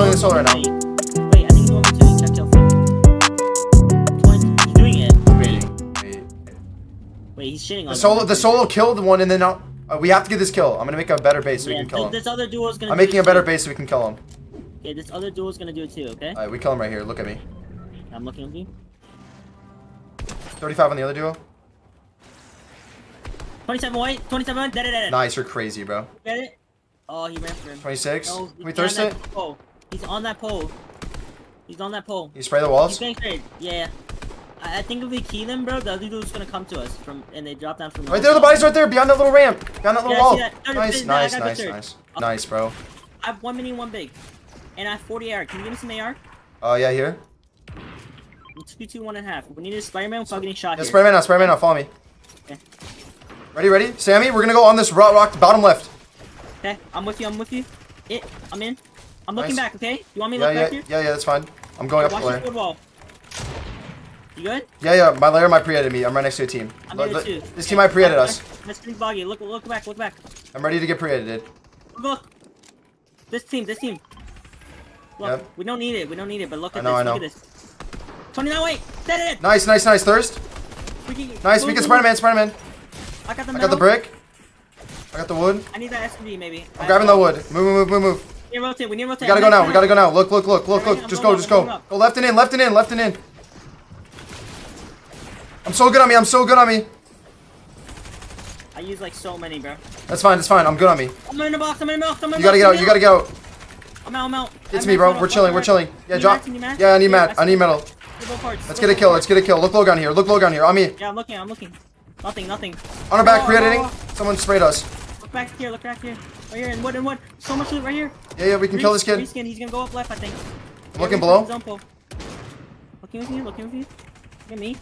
tilling the soul right now. Wait, I think he's going to tilling that kill first. Twenty- He's doing it. Waiting. Wait. Wait, he's shitting on The solo, the solo killed one, and then uh, we have to get this kill. I'm gonna make a better base so we can kill him. this other duo is gonna. I'm do making it a better too. base so we can kill him. Okay, this other duo is gonna do it too. Okay. Alright, we kill him right here. Look at me. I'm looking at you. 35 on the other duo. Twenty-seven white. Twenty-seven white. Dead, dead, dead. Nice, you're crazy, bro. Get it? Oh, he ran for him. 26. No, Can we he's thirst it? that Pole. He's on that pole. He's on that pole. You spray the He's walls? getting straight. Yeah. I, I think if we key them, bro, the other dude's gonna come to us from, and they drop down from. Right there, the body's right there, beyond that little ramp. Beyond that little Yeah, wall. that. Nice, no, I nice, nice, the nice. Oh. Nice, bro. I have one mini, one big, and I have 40 AR. Can you give me some AR? Oh, uh, yeah, here. Two, two, one and a half. We need a Spider-Man without getting shot Yeah, here. spray man now, spray man now, follow me. Okay. Ready, ready? Sammy, we're gonna go on this rock, rock bottom left. Okay, I'm with you. I'm with you. It. I'm in. I'm looking Nice. back. Okay. You want me to Yeah, look yeah, back here? yeah, yeah, that's fine. I'm going up Watch the layer. wall. You good? Yeah, yeah, my layer, my pre-edited me. I'm right next to a team. I'm Let- here too. This team might pre-edited us. Let's think. Look, look back. Look back. I'm ready to get pre-edited. Look, look. This team. This team. Look, Yep. we don't need it. We don't need it. But look I at know, this. I Look know. at this. 29 wait. Dead it. Nice, nice, nice. Thirst. We can, Nice, we can Spider-Man, Spider-Man. I got the I got the brick. I got the wood. I need that SMG maybe. I'm grabbing the wood. Move, move, move, move, move. We need to rotate. We need to rotate. We gotta go now. We gotta go now. Look, look, look, look, look. Just go, just go. Go left and in, left and in, left and in. I'm so good on me. I'm so good on me. I use like so many, bro. That's fine. That's fine. I'm good on me. I'm in the box. I'm in the box. I'm in the box. You gotta get out. You gotta get out. I'm out. I'm out. I'm me, bro. We're chilling. We're chilling. Yeah, drop. mats? You need mats? Yeah, I need mat. I need metal. Let's get a kill. Let's get a kill. Look low gun here. Look low gun here. On me. Yeah, I'm looking. I'm looking. Nothing. Nothing. On our back, Oh, pre-editing. Oh, oh, Someone sprayed us. Look back here. Look back here. Right here. And what? And what? So much loot right here. Yeah, yeah. We can kill this kid. Reskin. He's gonna go up left, I think. I'm looking below. Looking with you. Looking with you. Look at me.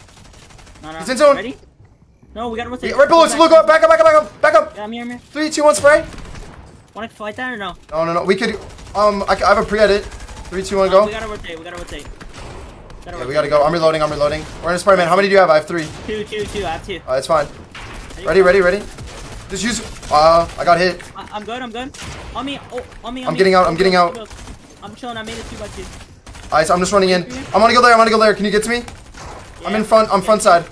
No, no. He's in zone. Ready? No, we gotta rotate. Yeah, Right below us. Look up. Back up. Back up. Back up. Back up. Yeah, I'm here. I'm here. Three, two, one. Spray. Want to fight that or no? No, no, no. We could. Um, I, I have a pre-edit. Three, two, one, No, go. we gotta rotate. We gotta rotate. Gotta Yeah, we gotta go. I'm reloading. I'm reloading. We're in a Spider-Man. How many do you have? I have three. Two, two, two. I have two. Uh, it's fine. Ready, ready, ready. Just use. Uh, I got hit. I, I'm good. I'm good. On me. Oh, on me. On I'm me. getting out, I'm getting out. I'm chilling. I made it two by two. Alright, so I'm just running in. I'm gonna go there. I'm gonna go there. Can you get to me? I'm in front. I'm front side.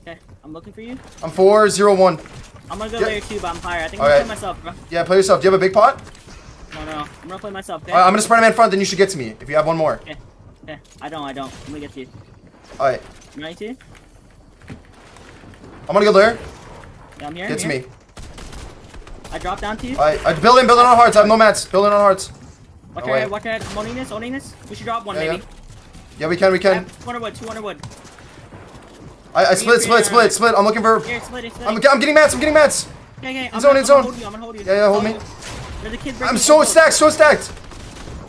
Okay, I'm looking for you. I'm four zero one. I'm gonna go Yeah. there too, but I'm higher. I think I'm Alright. gonna play myself, bro. Yeah, play yourself. Do you have a big pot? No, no. I'm gonna play myself. Okay. Alright, I'm gonna spread Spider-Man front. Then you should get to me if you have one more. okay. Okay. I don't. I don't. I'm gonna get to you. Alright, You ready to? I'm gonna go there. Yeah, I'm here. I'm here. me. I drop down to you. I build in, build in on hearts. I have no mats. Build in on hearts. Watch oh, your wait. head. Watch your. I'm owning this. Owning this. We should drop one Yeah, maybe. Yeah, we can. We can. have 200 wood. 200 wood. I, I split, split, split, split. I'm looking for. Here, split. Split I'm. I'm getting mats. I'm getting mats. Okay, okay. I'm zone, in zone. I'm gonna hold you. I'm gonna hold. Yeah, yeah, hold me. There's a kid. I'm so stacked. So stacked.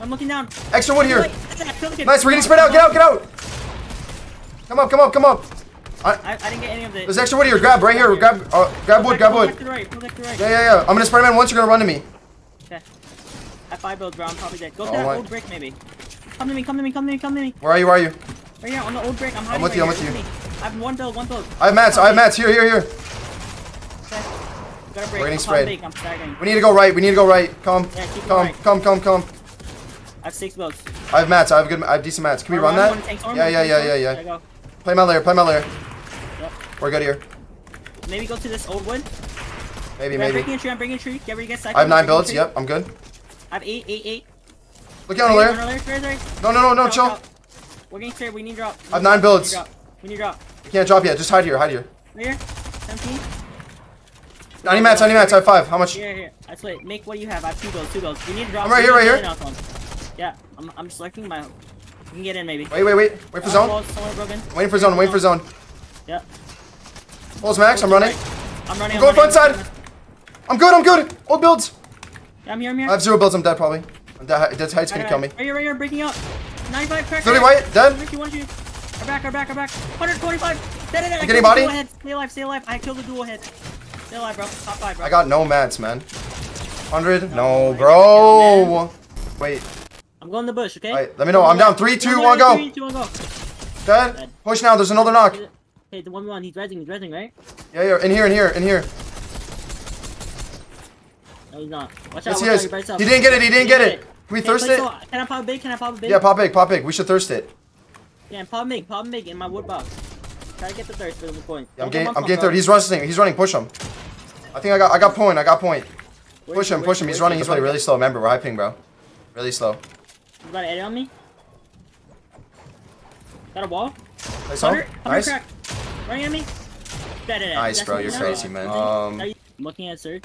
I'm looking down. Extra wood here. Wait, kill the kid. Nice. We're getting spread out. Get out. Get out. Come up. Come up. Come up. I, I, I didn't get any of the. there's extra wood here. Grab right here. Grab. Uh, grab wood. Grab wood. to right. Pull back to the right. Yeah, yeah, yeah. I'm gonna Spider-Man once. You're gonna run to me. Okay. At five builds, bro. I'm probably dead. Go to Oh, that my- old brick, maybe. Come to me. Come to me. Come to me. Come to me. Where are you? Where are you? Right here on the old brick. I'm hiding. with right you, I'm with you. Look at me. I have one build. One build. I have mats. I have mats. Here, here, here. Okay. Got a break. We're getting I'm sprayed. Big. I'm staggering. We need to go right. We need to go right. Come, Yeah, keep come, right. come, come, come. I have six builds. I have mats. I have good. I have decent mats. Can we run that? Yeah, yeah, yeah, yeah, yeah. Play my layer. Play my layer. We're good here. Maybe go to this old wood. Maybe, I'm maybe. breaking a tree. I'm breaking a tree. Get ready get cycled. I have nine breaking a builds. tree. Yep, I'm good. I have eight, eight, eight. Look out on the Right here, layer. on the layer, right, right. No, no, no, no. Drop, Chill. drop. We're getting straight. We need drop. We I have nine builds. We need drop. We. You can't drop yet. Just hide here. Hide here. Right here. 17. I need mats. I need mats. I have five. How much? Here, here. I swear. Make what you have. I have two builds. Two builds. We need to drop. I'm right here, right here. get in off one. Yeah. I'm. I'm selecting my. We can get in maybe. Wait, wait, wait. Wait for zone. Waiting for zone. Waiting for zone. Yeah. Pulse max. I'm running. I'm running. I'm going front side. I'm good. I'm good. Old builds. Yeah, I'm here. I'm here. I have zero builds. I'm dead probably. I'm dead. Dead height's gonna Right, kill me. right, Right here, right here, breaking out. 95 crack. 30 white. Dead. One shoot, one shoot. Our back, our back, our back. 125. Dead, dead, dead. I You killed getting body? Stay alive, stay alive. I killed the dual head. Stay alive, bro. Top five, bro. I got no mats, man. 100? No, bro. Wait. I'm going to the bush, okay? Alright, let me know. I'm down. Three, two, one, go. Three, two, one, go. Dead. Push now. There's another knock. Hey, the one one, he's rezzing, he's rezzing, right? Yeah, yeah. In here, in here, in here. No, he's not. Watch out, Yes, watch he out. He didn't get it. He didn't get it. Come Can we thirst it? so- Can I pop a big? Can I pop a big? Yeah, pop big, pop big. We should thirst it. Yeah, pop big, pop big in my wood box. Try to get the thirst for the point. Yeah, I'm getting, I'm getting third. He's running. He's running. Push him. I think I got, I got point. I got point. Where Push him, push him. he? He's running. He's he? running really slow. Remember, we're high ping, bro. Really slow. You got an edit on me? Got a wall? Some. Hunter? Hunter Nice. crack. Running at me? Dead, dead. Nice, That's bro. You're crazy, man. Are Um, you- I'm looking at Surge.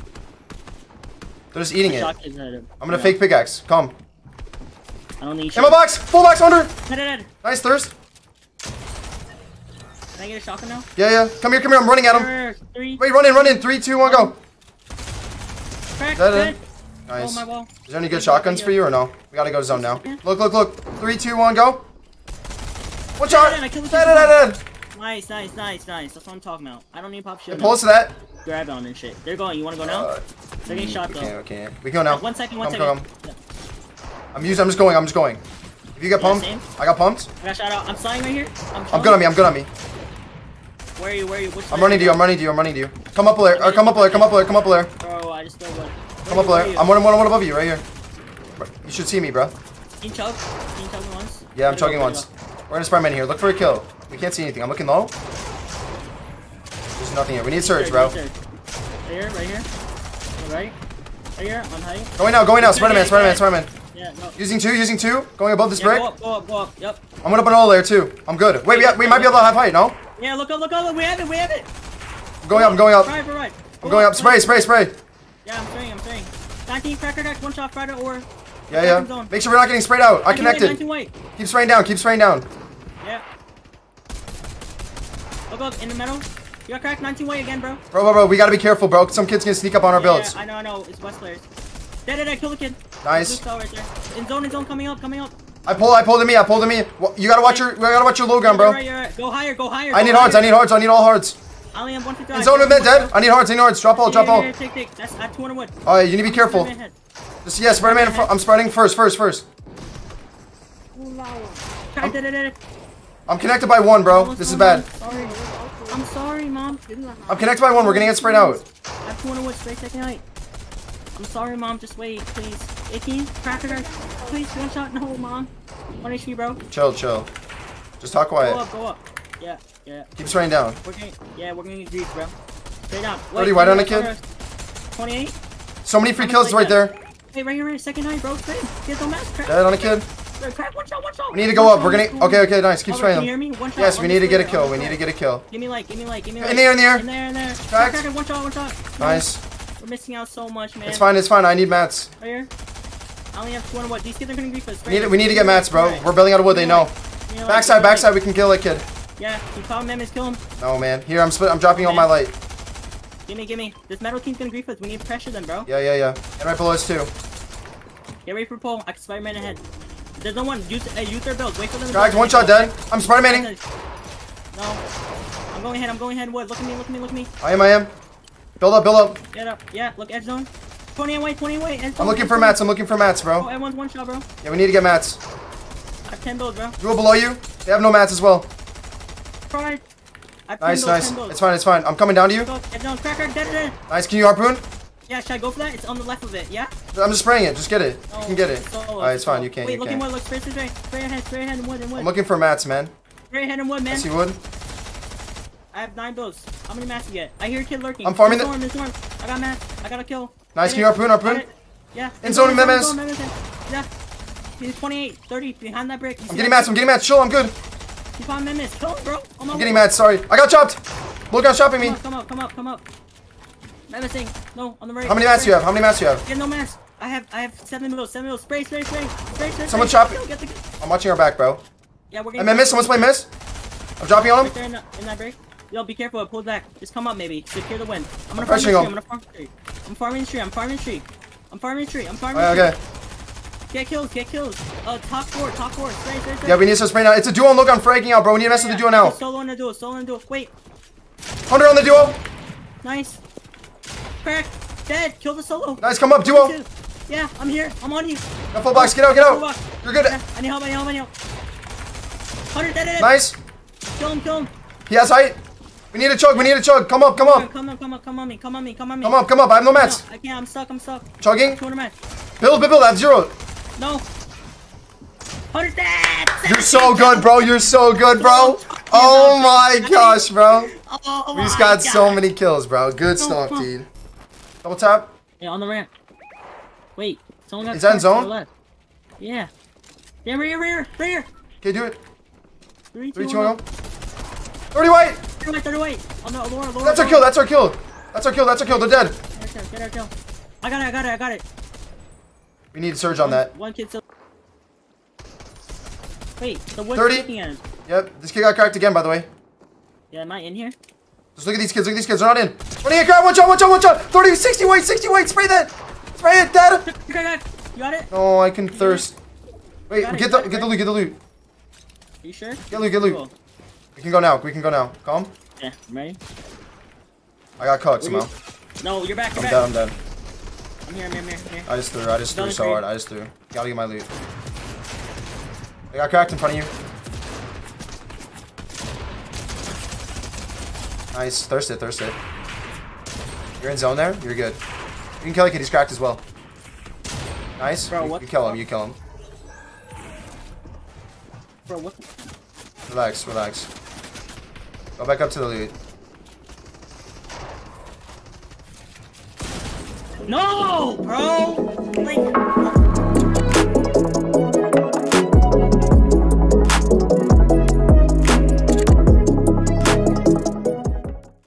they're just eating it. Shock is at him. I'm gonna Yeah. fake pickaxe. Come. I don't need Ammo box. Full box under. Dead, dead. Nice thirst. Can I get a shotgun now? Yeah, yeah. Come here, come here. I'm running at him. Three. Wait, run in, run in. Three, two, one, go. Crack, Dead. Oh, Nice. wall. Is there any good shotguns for you or no? We gotta go zone now. Look, look, look. Three, two, one, go. One shot. Dead, I killed Dead, dead, dead. Nice, nice, nice, nice. That's what I'm talking about. I don't need pop shit. Pull us to that. Grab on and shit. They're going. You wanna go now? Uh, They're getting shot though. we can't. We can go now. One second, one Come, second. come. I'm using. I'm just going. I'm just going. If you get pumped, same. I got pumped. I got shot out. I'm sliding right here. I'm, I'm good on me. I'm good on me. Where are you? Where are you? Which I'm running to you. I'm running to you. I'm running to you. Come up. Or come up there. Come up there. Come up there. Bro, I just don't. Come up there. I'm one, one, one above you, right here. You should see me, bro. Can you chug? Can you chug me once? Yeah, I'm Where'd it go? chugging once. We're gonna Spider-Man here. Look for a kill. We can't see anything. I'm looking low. There's nothing here. We need surge, bro. Right here, right here. Right, right here, on height. Going now. Going now. Spider-Man. Spider-Man. Spider-Man. Yeah, no. Using two. Using two. Going above this Yeah, brick. go up, go up, go up. Yep. I'm gonna put an layer too. I'm good. Wait, we, we might be able to have height. No. Yeah, look up, look up. We have it, we have it. I'm going up. I'm going up. Right, right, right. I'm going up. Spray. Spray. Spray. Yeah, I'm spraying, I'm spraying. 19 cracker crack, one shot, Friday, or. Yeah, yeah. zone. Make sure we're not getting sprayed out. I 19 white, 19 connected. Keep spraying down. Keep spraying down. Yeah. Up in the middle. You got cracked 19 white again, bro. Bro, bro, bro. We gotta be careful, bro. Some kid's gonna sneak up on our Yeah, builds. I know, I know. It's West players. Dead, dead, dead. Kill the kid. Nice. Right there. In zone, in zone, coming up, coming up. I pull. I pulled him. I pulled him. Wa- You gotta watch your. You gotta watch your low ground, You're bro. right, you're right. Go higher, go higher. I go need hards. I need hards. I need all hards. I only have 150. In zone of mid dead. I need hards. I need hards. Drop all. Drop all. Here, here, take, take. That's at 200 wood. Oh, you need to be careful. Just yeah, Spider-Man. I'm spreading first. First. First. I'm connected by one, bro. Almost This is bad. Sorry. I'm sorry, mom. I'm connected by one. We're gonna get sprayed out. I have 200 wood straight second height. I'm sorry, mom. Just wait, please. 18, cracker. Please, one shot. No, mom. One HP, bro. Chill, chill. Just talk quiet. Go up, go up. Yeah, yeah. Keep spraying down. We're getting, yeah, we're gonna need grease, bro. Straight down. Thirty white on a kid? 28. So many free kills right there. Hey, right here, right here. Second height, bro. Get the mask. Dead on a kid. Crack. One shot, one shot. We need to go up. We're gonna. Okay, okay, nice. Keep spraying can you hear them. Yes, we need to get a kill. We need to get a kill. Give me like, give me like, give me In there, in there. In there, in there. Crack, crack, one shot, one shot. Nice. We're missing out so much, man. It's fine. It's fine. I need mats. Right here. I only have 200 what? These kids are gonna grief us. We need. We need to get mats, bro. We're building out of wood. They know. Backside, backside. We can kill that kid. Yeah, you call him, kill him. No, man. Here, I'm. Split, I'm dropping all my light. Gimme, gimme. This metal team's gonna grief us. We need to pressure them, bro. Yeah, yeah, yeah. And right below us too. Get ready for pull. I can Spider-Man ahead. There's no one. Use, hey, use their builds. Wait for them. build. One shot dead. I'm Spider-Maning. No. I'm going ahead. I'm going ahead. Wood. Look at me. Look at me. Look at me. I am. I am. Build up. Build up. Get up. Yeah. Look. Edge zone. 20 away. 20 away. Edge I'm looking for mats. I'm looking for mats, Oh, bro. everyone's one shot, bro. Yeah, we need to get mats. I have 10 builds, bro. Duel below you. They have no mats as well. Pride. I have 10 Nice, builds, nice. It's fine. It's fine. I'm coming down to you. Edge zone. Cracker. Dead. Nice. Can you harpoon? Yeah, should I go for that? It's on the left of it. Yeah? I'm just spraying it. Just get it. No, You can oh, get it. solo, Alright, it's fine. You can. Wait, You look at can. wood. Look, spray, spray, spray. Ahead. Spray ahead and wood and wood. I'm looking for mats, man. Spray ahead and wood, man. Yes, you would. I have nine builds. How many mats you get? I hear a kid lurking. I'm farming There's the- storm, there's storm. I got mats. I got a kill. Nice. Can you harpoon? Harpoon? Yeah. In zone, Memes. Yeah. He's 28, 30, behind that brick. I'm getting mats. I'm getting mats. Chill. I'm good. Keep on Memes. Kill him, bro. My I'm getting mats. Sorry. I got chopped. Look out chopping me. Come up, come up, come up, up. Memesing. No, on the right. How many mats do you have? How many mats do you have? Yeah, no mats. I have, I have seven mils, seven mils. Spray, spray, spray. Spray, spray, Someone chop it. I'm watching our back, bro. Yeah, we're. I getting. mean, miss. Someone's playing miss. I'm dropping on Right him. there in, the, in that break. Yo, be careful. Pull back. Just come up, maybe. Secure the win. I'm gonna I'm farm the tree. I'm gonna farm the tree. I'm farming the tree. I'm farming the tree. I'm farming the tree. I'm farming Okay, okay. Get kills. Get kills. Uh, top four. Top four. Spray, spray, spray. Yeah, we need to spray now. It's a duo look on fragging out, bro. We need to mess with the duo now. Solo on the duel. Solo on the duel. Wait. Hunter on the duo. Nice. Crack. Dead. Kill the solo. Nice. Come up, duo. Two. Yeah, I'm here. I'm on you. Got full box. Get out. Get out. box. You're good. Yeah, I need help. I need help. I need help. Hunter dead. dead. Nice. Kill him. Kill him. He has height. We need a chug. We need a chug. Come up. Come up. Come on. Come on. Come on me. Come on me. Come on me. Come up. Come up. I have no mats. No, I can't. I'm stuck. I'm stuck. Chugging. 200 match. Build. Build. Build. I have zero. No. Hunter's dead. You're so good, bro. You're so good, bro. Oh my gosh, bro. Oh We just got so many kills, bro. Good stuff, oh, oh. dude. Double tap. Yeah, on the ramp. Wait, someone got Is that in stuck to the zone? left. Yeah. Yeah, rear, rear, rear. Okay, do it. Three, Three, two, two, one. one. 30 white. Thirty white, thirty white. Oh no, Laura, Laura. That's our kill. That's our kill. That's our kill. That's our kill. They're dead. Get our kill, get our kill. I got it, I got it, I got it. We need to surge on that. One kid still. Wait, the wood's 30. looking at him. Yep. This kid got cracked again, by the way. Yeah, am I in here? Just look at these kids. Look at these kids. They're not in. Get cracked, watch out, watch out, watch out. 30, 60 white, 60 white. Spray that. Spray it, dead. You got it? Oh, I can thirst. Wait, Got it, get the get the loot, get the loot. You sure? Get loot, get loot. Cool. We can go now. We can go now. Calm. Yeah, I'm ready. I got cooked Where somehow. No, you're back, I'm you're dead. I'm dead. I'm here, I'm here, I'm here, I'm here. I just threw. I just threw so hard. I just threw. Gotta get my loot. I got cracked in front of you. Nice. Thirst it. You're in zone there. You're good. You can kill a kid. He's cracked as well. Nice. Bro, you, you kill him. You kill him. Bro, what? Relax. Relax. Go back up to the loot. No, bro! Like,